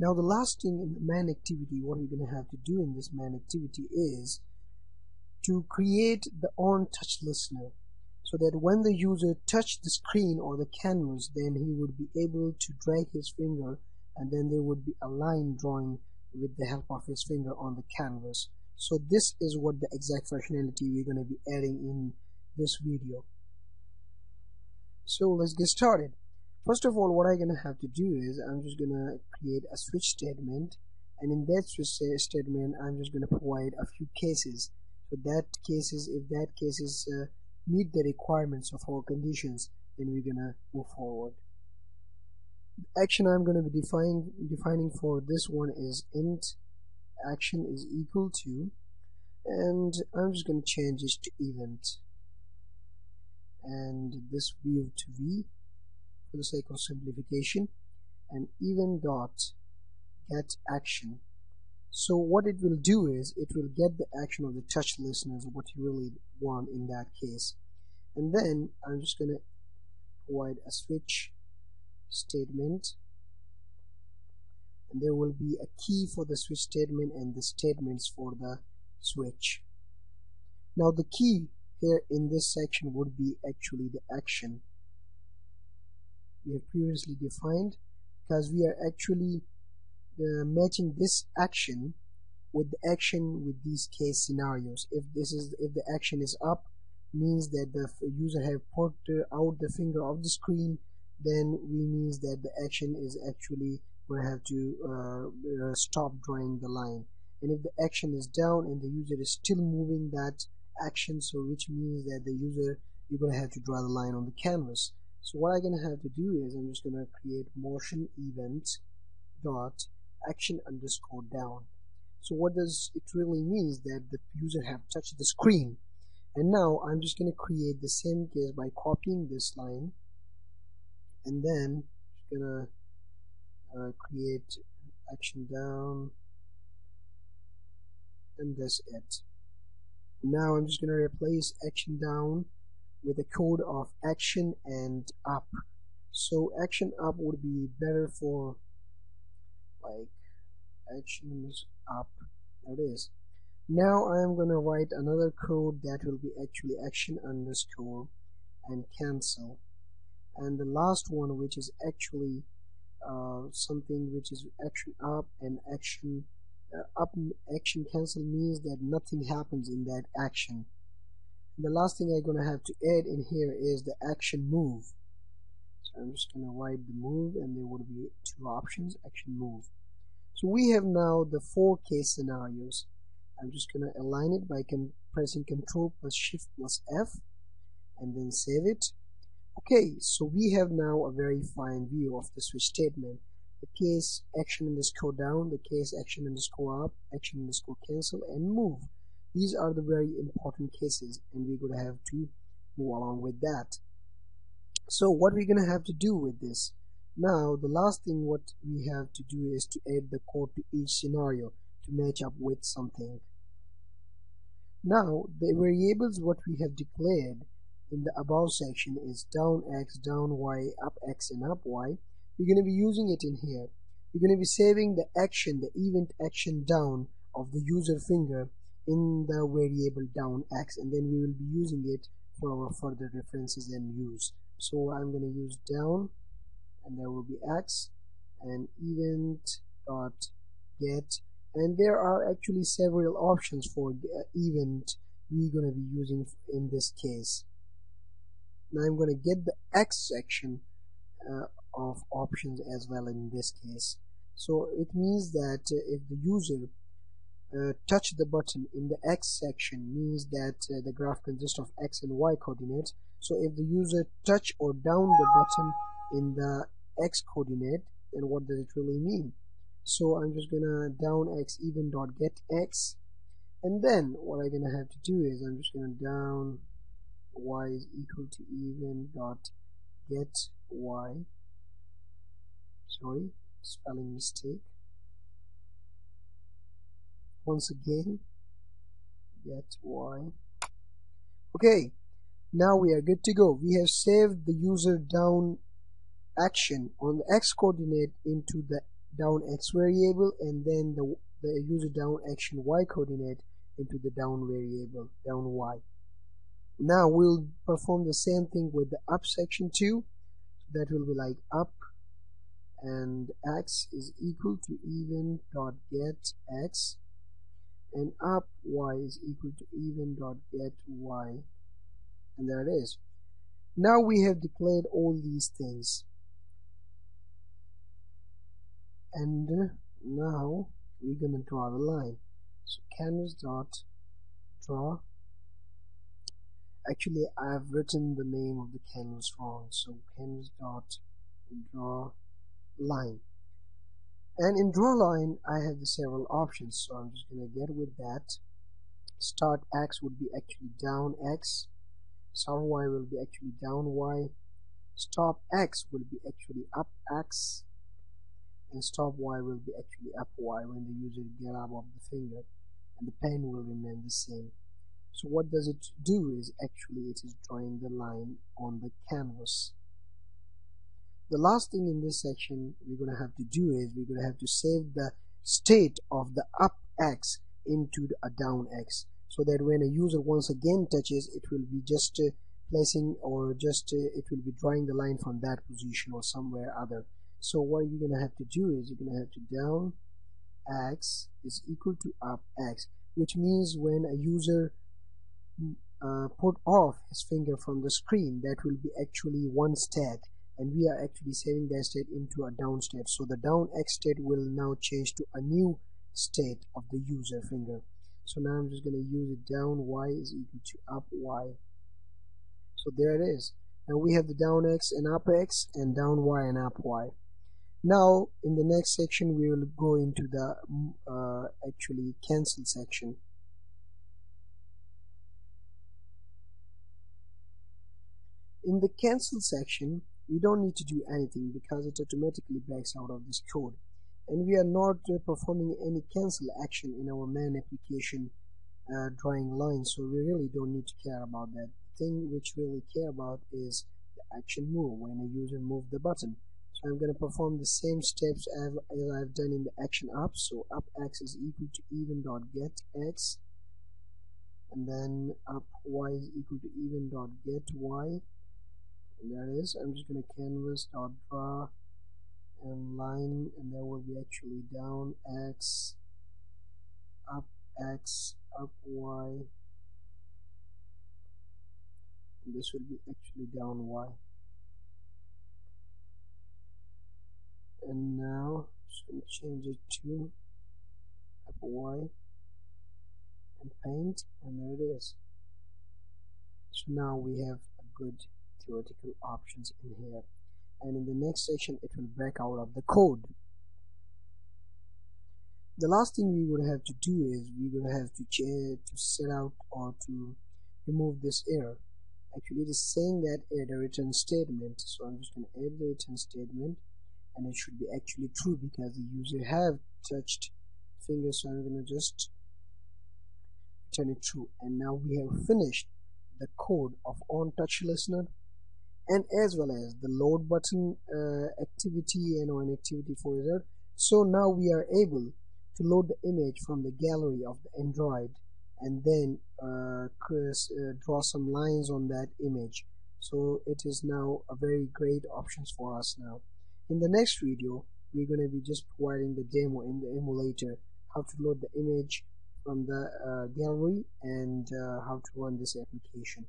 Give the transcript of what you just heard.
Now the last thing in the main activity, what we're going to have to do in this main activity is to create the on touch listener so that when the user touched the screen or the canvas then he would be able to drag his finger and then there would be a line drawing with the help of his finger on the canvas. So this is what the exact functionality we're going to be adding in this video. So let's get started first of all what I'm going to have to do is I'm just going to create a switch statement and in that switch statement I'm just going to provide a few cases. So that cases if that cases uh, meet the requirements of our conditions then we're gonna move forward. The action I'm going to be defining defining for this one is int. Action is equal to and I'm just going to change this to event. And this view to v for the sake of simplification and event dot get action. So what it will do is it will get the action of the touch listeners what you really want in that case. And then I'm just going to provide a switch statement. And there will be a key for the switch statement and the statements for the switch. Now the key here in this section would be actually the action we have previously defined because we are actually uh, matching this action with the action with these case scenarios. If this is if the action is up means that the user have put out the finger of the screen then we means that the action is actually going to have to uh, uh, stop drawing the line. And if the action is down and the user is still moving that action so which means that the user you're going to have to draw the line on the canvas so what I'm going to have to do is I'm just going to create motion event dot action underscore down. So what does it really means that the user have touched the screen? And now I'm just going to create the same case by copying this line. And then gonna uh, create action down. And that's it. Now I'm just gonna replace action down with a code of action and up. So action up would be better for like actions up. There it is. Now I am going to write another code that will be actually action underscore and cancel. And the last one which is actually uh, something which is action up and action uh, up action cancel means that nothing happens in that action the last thing I'm going to have to add in here is the action move. So I'm just going to write the move and there would be two options action move. So we have now the four case scenarios. I'm just gonna align it by pressing Control plus Shift plus F and then save it. Okay so we have now a very fine view of the switch statement. The case action underscore down the case action underscore up action underscore cancel and move these are the very important cases and we're going to have to move along with that so what we're going to have to do with this now the last thing what we have to do is to add the code to each scenario to match up with something now the variables what we have declared in the above section is down x, down y, up x and up y. We're going to be using it in here. We're going to be saving the action, the event action down of the user finger in the variable down x and then we will be using it for our further references and use. So I'm going to use down and there will be x and event dot get. And there are actually several options for event we're going to be using in this case. Now I'm going to get the X section uh, of options as well in this case. So it means that uh, if the user uh, touch the button in the X section means that uh, the graph consists of X and Y coordinates. So if the user touch or down the button in the X coordinate then what does it really mean? So I'm just gonna down x event dot get x. And then what I'm gonna have to do is I'm just gonna down y is equal to event dot get y. Sorry spelling mistake once again. Get y okay now we are good to go. We have saved the user down action on the x coordinate into the down x variable and then the, the user down action y coordinate into the down variable down y. Now we'll perform the same thing with the up section too. That will be like up and x is equal to event dot get x and up y is equal to event dot get y. And there it is. Now we have declared all these things. And now we're gonna draw the line. So canvas dot draw. Actually I've written the name of the canvas wrong. So canvas dot draw line and in draw line I have the several options so I'm just gonna get with that. Start X would be actually down X. Start Y will be actually down Y. Stop X will be actually up X. And stop Y will be actually up Y when the user get up of the finger and the pen will remain the same. So what does it do is actually it is drawing the line on the canvas the last thing in this section we're going to have to do is we're going to have to save the state of the up x into a down x so that when a user once again touches it will be just uh, placing or just uh, it will be drawing the line from that position or somewhere other. So what you're going to have to do is you're going to have to down x is equal to up x which means when a user uh, put off his finger from the screen that will be actually one state and we are actually saving that state into a down state. So the down x state will now change to a new state of the user finger. So now I'm just going to use it down y is equal to up y. So there it is. Now we have the down x and up x and down y and up y. Now in the next section we will go into the uh, actually cancel section. In the cancel section we don't need to do anything because it automatically backs out of this code. And we are not uh, performing any cancel action in our main application uh, drawing line so we really don't need to care about that. The thing which we really care about is the action move when a user move the button. So I'm going to perform the same steps as I've done in the action up so up x is equal to event dot get x and then up y is equal to event dot get y and there it is I'm just going to canvas dot draw and line and there will be actually down x up x up y. And this will be actually down y. And now I'm just going to change it to up y and paint and there it is. So now we have a good theoretical options in here. And in the next section it will break out of the code. The last thing we would have to do is we will have to to set out or to remove this error. Actually it is saying that add a return statement so I'm just going to add the return statement and it should be actually true because the user have touched finger so I'm going to just turn it true and now we have finished the code of on touch listener and as well as the load button uh, activity and an activity for result so now we are able to load the image from the gallery of the Android and then uh, uh, draw some lines on that image. So it is now a very great options for us now. In the next video we're going to be just providing the demo in the emulator how to load the image from the uh, gallery and uh, how to run this application